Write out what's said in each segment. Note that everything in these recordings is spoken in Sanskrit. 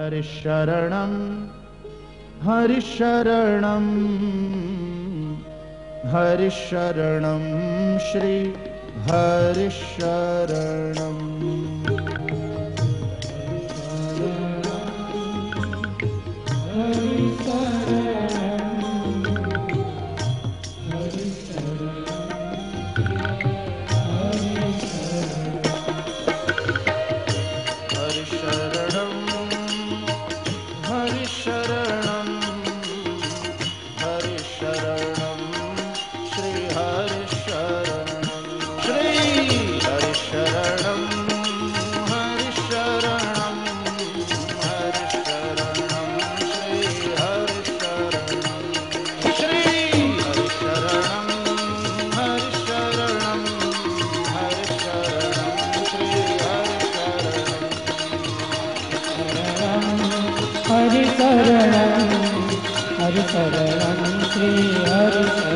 हरिशरणं हरिशरणं हरिशरणं श्री हरिशरणम् हरिशरणं शरणं श्रीहरि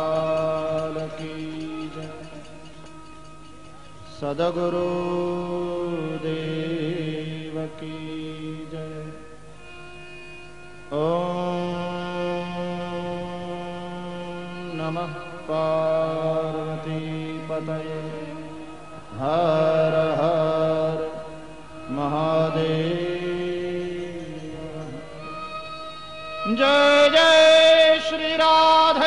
सदगुरु देव की जय। ॐ नमः पार्वतीपतये। हर हर महादेव। जय जय श्री राम